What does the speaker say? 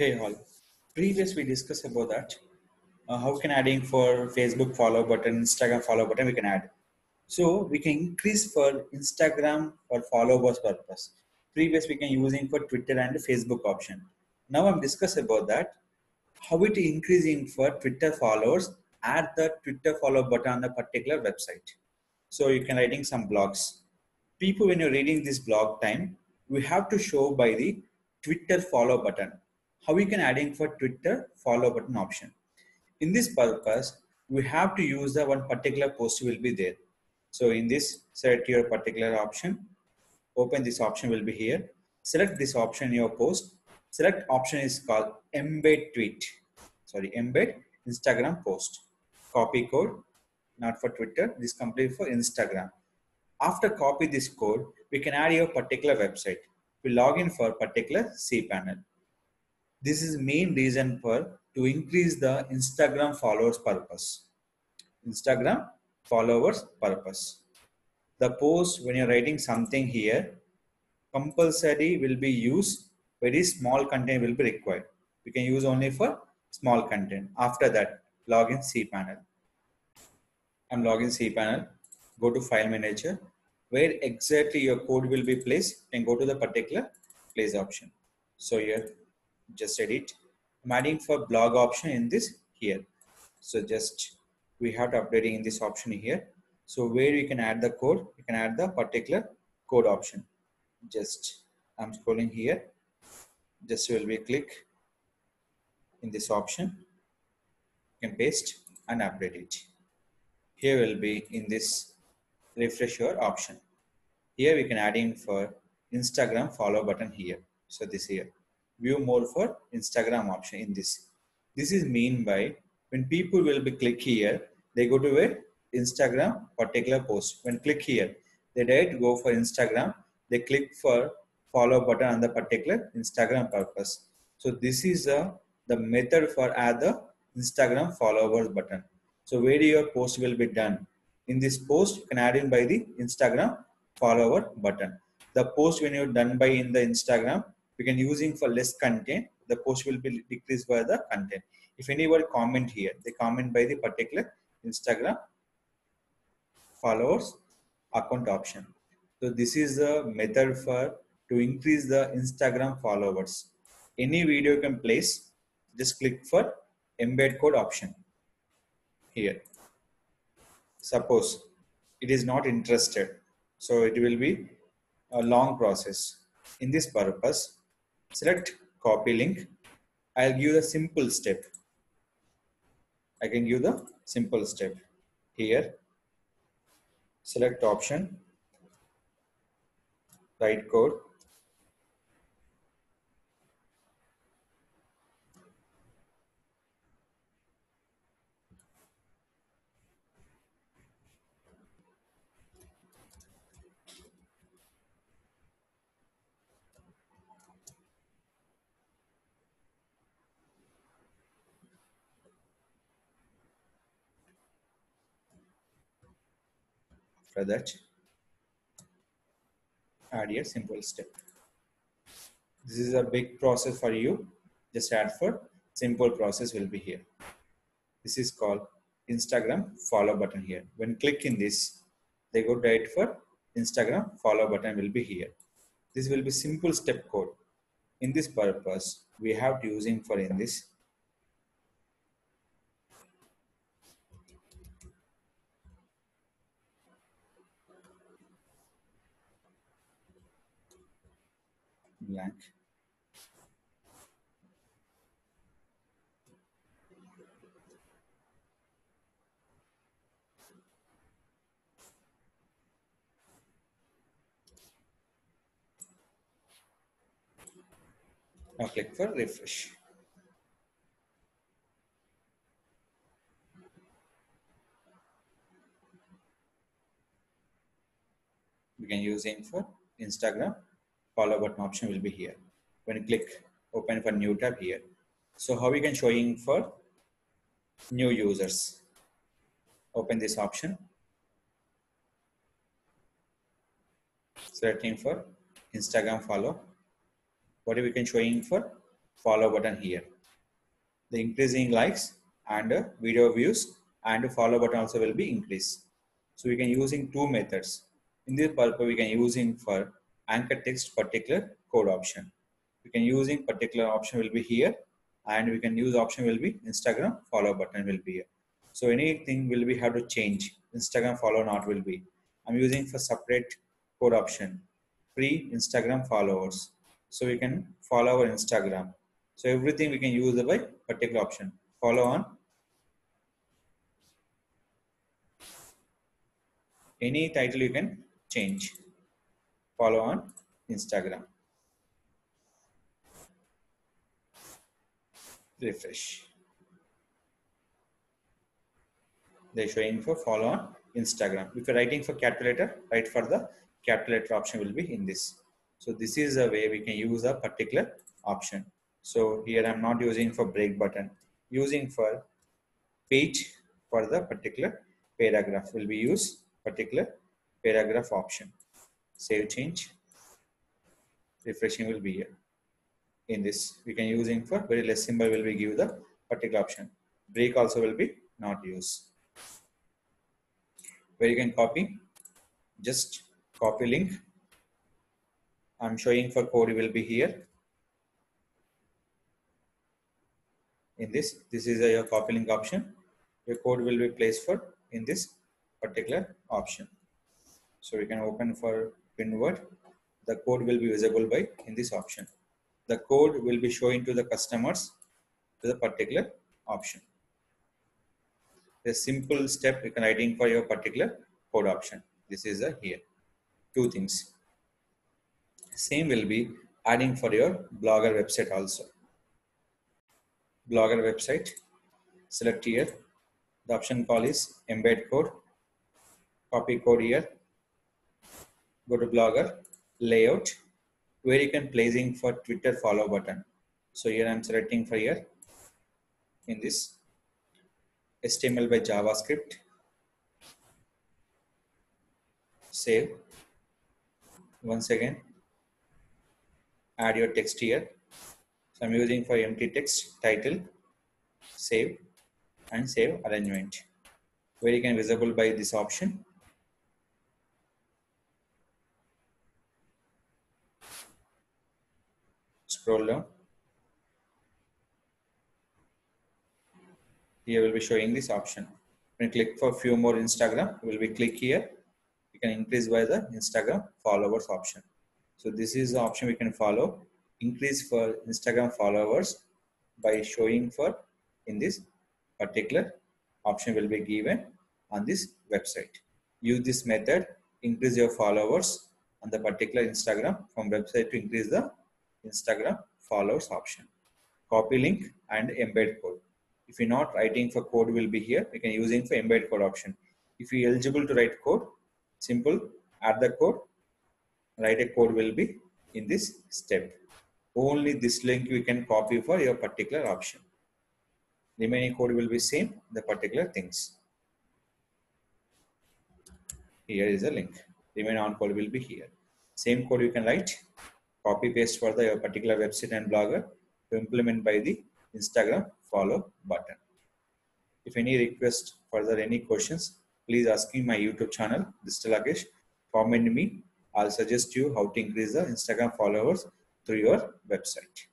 Hey all. Previous we discussed about that. Uh, how can adding for Facebook follow button, Instagram follow button we can add. So we can increase for Instagram for followers purpose. Previous we can using for Twitter and Facebook option. Now I'm discuss about that. How it increasing for Twitter followers. Add the Twitter follow button on the particular website. So you can writing some blogs. People when you're reading this blog time, we have to show by the Twitter follow button how we can add in for Twitter follow button option. In this purpose, we have to use the one particular post will be there. So in this, select your particular option, open this option will be here. Select this option in your post. Select option is called embed tweet. Sorry, embed Instagram post. Copy code, not for Twitter, this complete for Instagram. After copy this code, we can add your particular website. We log in for particular cPanel this is main reason for to increase the instagram followers purpose. Instagram followers purpose. The post when you're writing something here compulsory will be used. Very small content will be required. We can use only for small content. After that login cpanel i'm login cpanel go to file manager where exactly your code will be placed and go to the particular place option. So here just edit I'm adding for blog option in this here. So just we have to updating in this option here. So where you can add the code you can add the particular code option. Just I'm scrolling here. Just will be click in this option. You can paste and update it. Here will be in this refresh your option. Here we can add in for Instagram follow button here. So this here view more for Instagram option in this. This is mean by when people will be click here, they go to a Instagram particular post. When click here, they did go for Instagram, they click for follow button on the particular Instagram purpose. So this is uh, the method for add the Instagram followers button. So where your post will be done. In this post, you can add in by the Instagram follower button. The post when you're done by in the Instagram, we can using for less content. The post will be decreased by the content. If anybody comment here they comment by the particular instagram followers account option. So this is the method for to increase the instagram followers. Any video you can place just click for embed code option here. Suppose it is not interested so it will be a long process. In this purpose select copy link. I'll give the simple step. I can give the simple step here. Select option, write code, for that add a simple step. This is a big process for you. Just add for simple process will be here. This is called instagram follow button here. When click in this they go right for instagram follow button will be here. This will be simple step code. In this purpose we have to using for in this blank. Now click for refresh. We can use it for Instagram follow button option will be here. When you click open for new tab here. So how we can showing for new users. Open this option. Selecting for Instagram follow. What we can showing for follow button here. The increasing likes and video views and follow button also will be increased. So we can using two methods. In this purpose, we can using for anchor text particular code option. We can using particular option will be here and we can use option will be Instagram follow button will be here. So anything will be have to change. Instagram follow not will be. I'm using for separate code option. Free Instagram followers. So we can follow our Instagram. So everything we can use by particular option. Follow on. Any title you can change. Follow on Instagram. Refresh. They show info follow on Instagram. If you're writing for calculator, write for the calculator option will be in this. So this is a way we can use a particular option. So here I'm not using for break button, using for page for the particular paragraph will be use particular paragraph option. Save change, refreshing will be here. In this, we can using for very less symbol will be give the particular option. Break also will be not use where you can copy just copy link. I'm showing for code will be here. In this this is a, your copy link option. Your code will be placed for in this particular option. So we can open for pinword the code will be visible by in this option the code will be showing to the customers to the particular option a simple step you can for your particular code option. This is a here. Two things. Same will be adding for your blogger website also. Blogger website. Select here. The option call is embed code. Copy code here. Go to blogger layout where you can placing for Twitter follow button. So here I'm selecting for here in this HTML by JavaScript. Save. Once again, add your text here. So I'm using for empty text title, save and save arrangement. Where you can visible by this option. Scroll down here will be showing this option. When click for few more Instagram, will be click here. You can increase by the Instagram followers option. So this is the option we can follow. Increase for Instagram followers by showing for in this particular option will be given on this website. Use this method, increase your followers on the particular Instagram from website to increase the Instagram followers option. Copy link and embed code. If you're not writing for code will be here. you can using for embed code option. If you're eligible to write code, simple, add the code, write a code will be in this step. Only this link we can copy for your particular option. Remaining code will be same, the particular things. Here is a link. Remain on code will be here. Same code you can write, copy paste for the particular website and blogger to implement by the Instagram follow button. If any request further any questions, please ask me my YouTube channel, Digital Rakesh. Comment me. I'll suggest you how to increase the Instagram followers through your website.